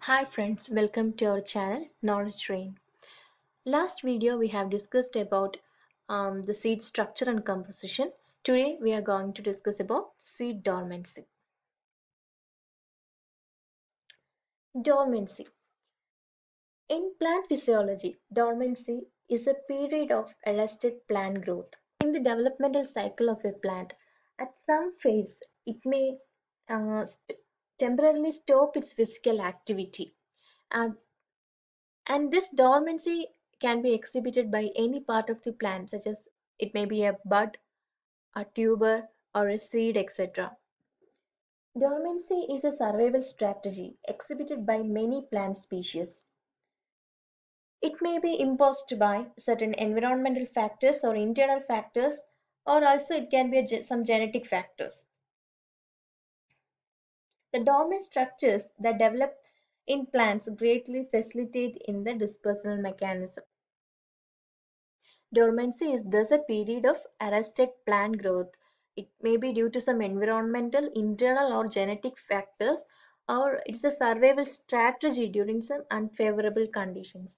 Hi friends, welcome to our channel Knowledge Rain. Last video we have discussed about um, the seed structure and composition. Today we are going to discuss about seed dormancy. Dormancy. In plant physiology, dormancy is a period of arrested plant growth. In the developmental cycle of a plant, at some phase it may uh, temporarily stop its physical activity. Uh, and this dormancy can be exhibited by any part of the plant such as it may be a bud, a tuber or a seed etc. Dormancy is a survival strategy exhibited by many plant species. It may be imposed by certain environmental factors or internal factors or also it can be some genetic factors. The dormant structures that develop in plants greatly facilitate in the dispersal mechanism. Dormancy is thus a period of arrested plant growth. It may be due to some environmental, internal or genetic factors or it's a survival strategy during some unfavorable conditions.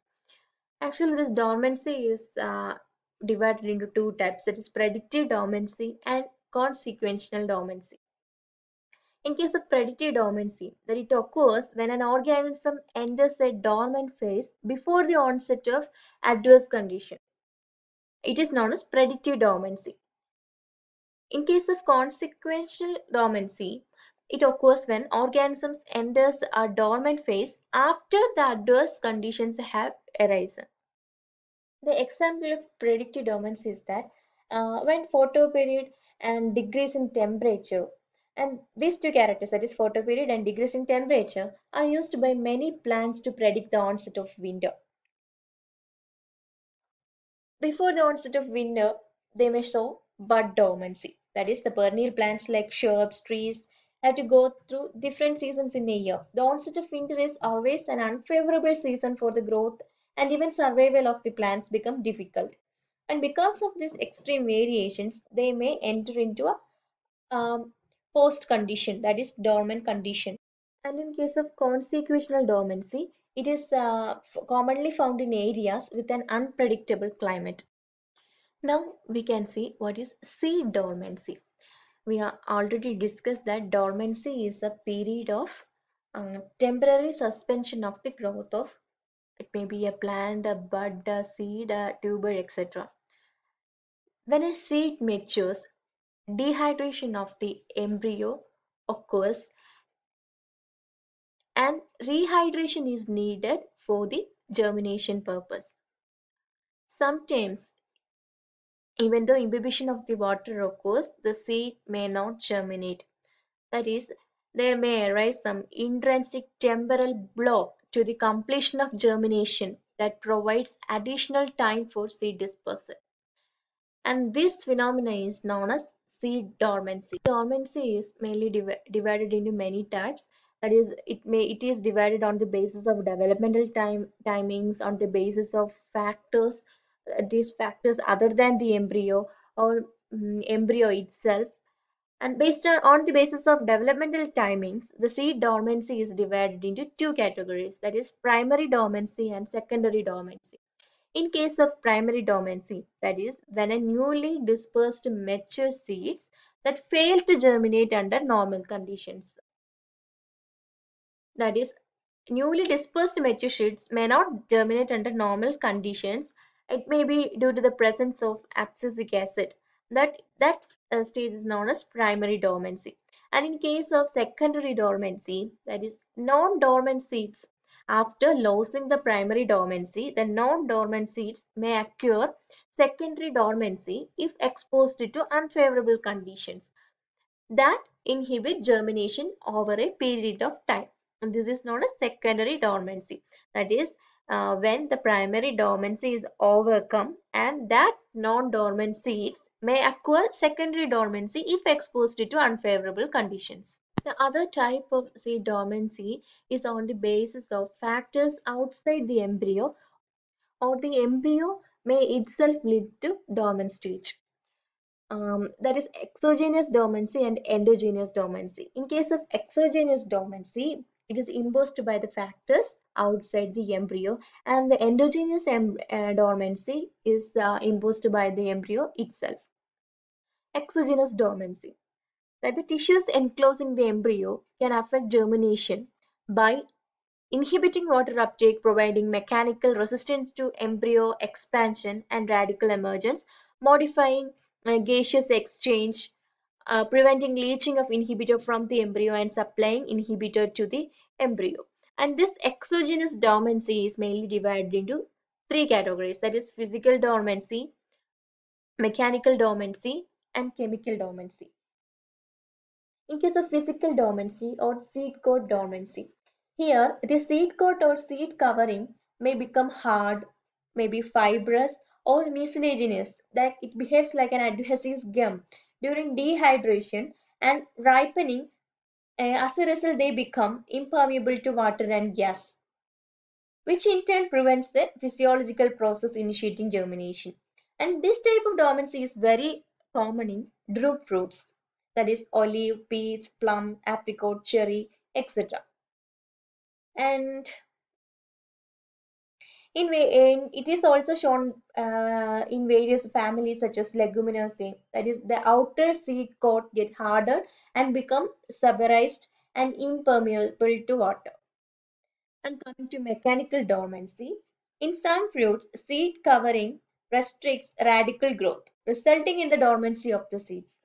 Actually, this dormancy is uh, divided into two types that is predictive dormancy and consequential dormancy. In case of predictive dormancy, that it occurs when an organism enters a dormant phase before the onset of adverse condition. It is known as predictive dormancy. In case of consequential dormancy, it occurs when organisms enters a dormant phase after the adverse conditions have arisen. The example of predictive dormancy is that uh, when photoperiod and decrease in temperature and these two characters that is photoperiod and decrease in temperature are used by many plants to predict the onset of winter. Before the onset of winter, they may show bud dormancy. That is, the perennial plants like shrubs, trees have to go through different seasons in a year. The onset of winter is always an unfavorable season for the growth and even survival of the plants become difficult. And because of these extreme variations, they may enter into a um, post condition, that is dormant condition. And in case of consequential dormancy, it is uh, commonly found in areas with an unpredictable climate. Now we can see what is seed dormancy. We have already discussed that dormancy is a period of uh, temporary suspension of the growth of it may be a plant, a bud, a seed, a tuber, etc. When a seed matures, dehydration of the embryo occurs and rehydration is needed for the germination purpose. Sometimes, even though imbibition of the water occurs, the seed may not germinate. That is, there may arise some intrinsic temporal block to the completion of germination that provides additional time for seed dispersal. And this phenomena is known as seed dormancy. Dormancy is mainly div divided into many types. That is it may it is divided on the basis of developmental time timings on the basis of factors uh, these factors other than the embryo or um, embryo itself. And based on, on the basis of developmental timings the seed dormancy is divided into two categories. That is primary dormancy and secondary dormancy in case of primary dormancy that is when a newly dispersed mature seeds that fail to germinate under normal conditions that is, newly dispersed mature seeds may not germinate under normal conditions. It may be due to the presence of abscisic acid. That, that uh, stage is known as primary dormancy. And in case of secondary dormancy, that is non-dormant seeds, after losing the primary dormancy, the non-dormant seeds may occur. Secondary dormancy if exposed to unfavorable conditions that inhibit germination over a period of time. And this is known as secondary dormancy. That is uh, when the primary dormancy is overcome and that non-dormant seeds may acquire secondary dormancy if exposed to unfavorable conditions. The other type of dormancy is on the basis of factors outside the embryo or the embryo may itself lead to dormant stage. Um, that is exogenous dormancy and endogenous dormancy. In case of exogenous dormancy, it is imposed by the factors outside the embryo and the endogenous uh, dormancy is uh, imposed by the embryo itself. Exogenous dormancy that the tissues enclosing the embryo can affect germination by inhibiting water uptake, providing mechanical resistance to embryo expansion and radicle emergence, modifying uh, gaseous exchange, uh, preventing leaching of inhibitor from the embryo and supplying inhibitor to the embryo. And this exogenous dormancy is mainly divided into three categories that is physical dormancy, mechanical dormancy and chemical dormancy. In case of physical dormancy or seed coat dormancy, here the seed coat or seed covering may become hard, may be fibrous or mucilaginous that it behaves like an adhesive gum. During dehydration and ripening as a result they become impermeable to water and gas which in turn prevents the physiological process initiating germination. And this type of dormancy is very common in drupe fruits that is olive, peach, plum, apricot, cherry, etc. And in, in, it is also shown uh, in various families such as leguminosae. That is, the outer seed coat get harder and become suberized and impermeable to water. And coming to mechanical dormancy, in some fruits, seed covering restricts radicle growth, resulting in the dormancy of the seeds.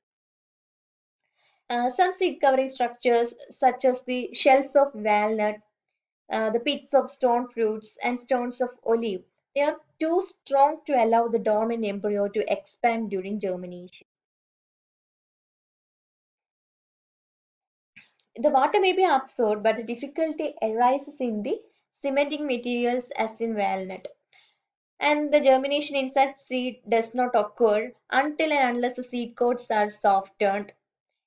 Uh, some seed covering structures, such as the shells of walnut, uh, the pits of stone fruits, and stones of olive, they are too strong to allow the dormant embryo to expand during germination. The water may be absorbed, but the difficulty arises in the cementing materials as in walnut. And the germination in such seed does not occur until and unless the seed coats are softened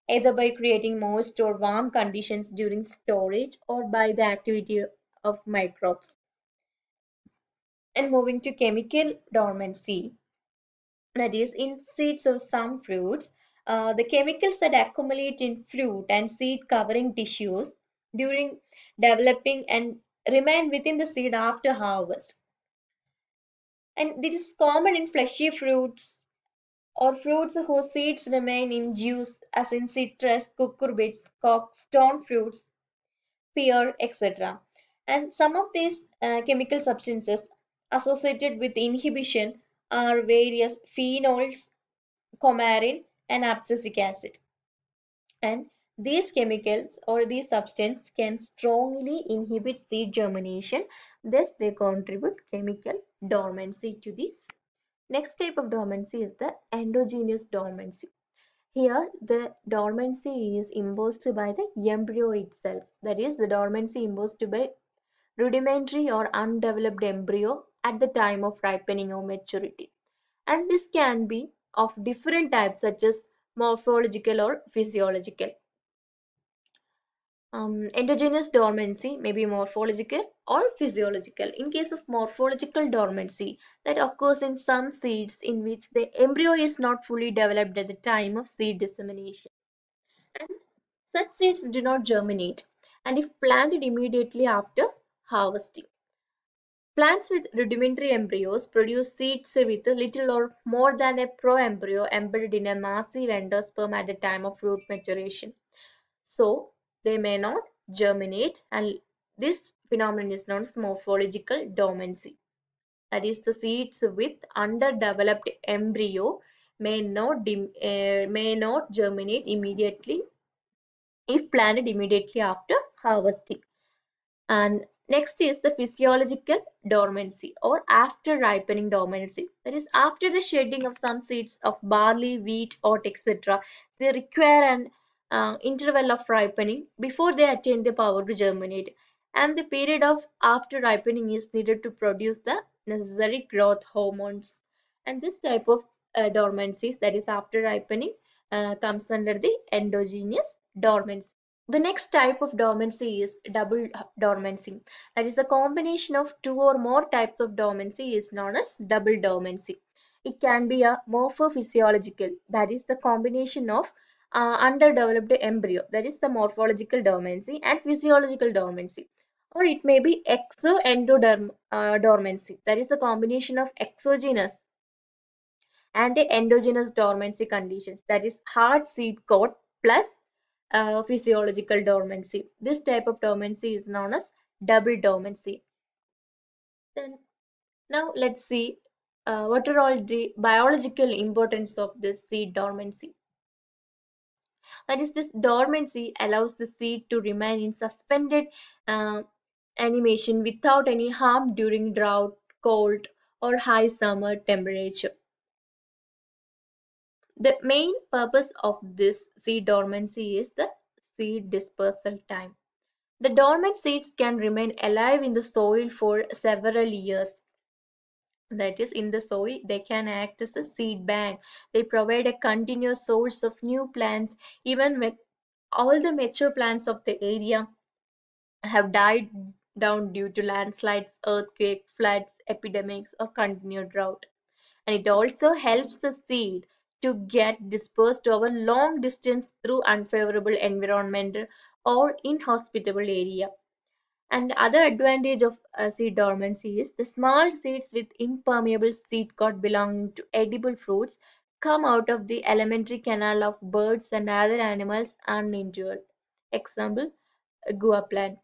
either by creating moist or warm conditions during storage or by the activity of microbes. And moving to chemical dormancy, that is, in seeds of some fruits, uh, the chemicals that accumulate in fruit and seed covering tissues during developing and remain within the seed after harvest. And this is common in fleshy fruits or fruits whose seeds remain in juice as in citrus, cucurbits, cock, stone fruits, pear, etc. And some of these uh, chemical substances associated with inhibition are various phenols, coumarin, and abscisic acid. And these chemicals or these substances can strongly inhibit seed germination, thus they contribute chemical dormancy to this Next type of dormancy is the endogenous dormancy. Here, the dormancy is imposed by the embryo itself. That is, the dormancy imposed by rudimentary or undeveloped embryo at the time of ripening or maturity. And this can be of different types such as morphological or physiological. Um, endogenous dormancy may be morphological or physiological. In case of morphological dormancy, that occurs in some seeds in which the embryo is not fully developed at the time of seed dissemination. And such seeds do not germinate and if planted immediately after harvesting. Plants with rudimentary embryos produce seeds with little or more than a proembryo embedded in a massive endosperm at the time of root maturation. So, they may not germinate and this phenomenon is known as morphological dormancy. That is the seeds with underdeveloped embryo may not, uh, may not germinate immediately if planted immediately after harvesting. And Next is the physiological dormancy or after ripening dormancy. That is after the shedding of some seeds of barley, wheat, oat, etc. They require an uh, interval of ripening before they attain the power to germinate. And the period of after ripening is needed to produce the necessary growth hormones. And this type of uh, dormancy that is after ripening uh, comes under the endogenous dormancy. The next type of dormancy is double dormancy. That is the combination of two or more types of dormancy is known as double dormancy. It can be a morphophysiological that is the combination of uh, underdeveloped embryo, that is the morphological dormancy and physiological dormancy. Or it may be exo-endoderm uh, dormancy, that is the combination of exogenous and the endogenous dormancy conditions, that is hard seed coat plus uh, physiological dormancy. This type of dormancy is known as double dormancy. Then now let's see uh, what are all the biological importance of this seed dormancy. That is, this dormancy allows the seed to remain in suspended uh, animation without any harm during drought, cold, or high summer temperature. The main purpose of this seed dormancy is the seed dispersal time. The dormant seeds can remain alive in the soil for several years. That is, in the soil, they can act as a seed bank. They provide a continuous source of new plants even when all the mature plants of the area have died down due to landslides, earthquakes, floods, epidemics, or continued drought. And it also helps the seed to get dispersed over long distance through unfavorable environment or inhospitable area. And the other advantage of uh, seed dormancy is the small seeds with impermeable seed coat belonging to edible fruits come out of the alimentary canal of birds and other animals uninjured. Example, guava plant.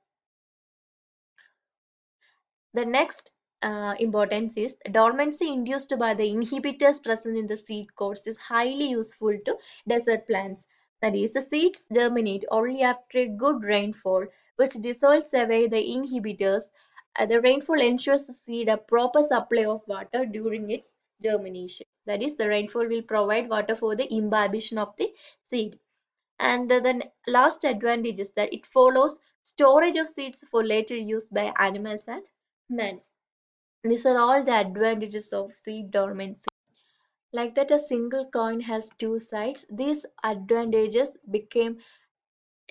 The next uh, importance is dormancy induced by the inhibitors present in the seed coats is highly useful to desert plants. That is, the seeds germinate only after a good rainfall, which dissolves away the inhibitors. Uh, the rainfall ensures the seed a proper supply of water during its germination. That is, the rainfall will provide water for the imbibition of the seed. And the, the last advantage is that it follows storage of seeds for later use by animals and men. These are all the advantages of seed dormancy. Like that a single coin has two sides, these advantages became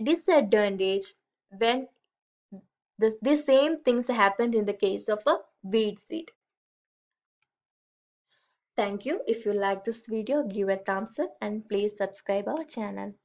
disadvantage when the, same things happened in the case of a weed seed. Thank you. If you like this video, give a thumbs up and please subscribe our channel.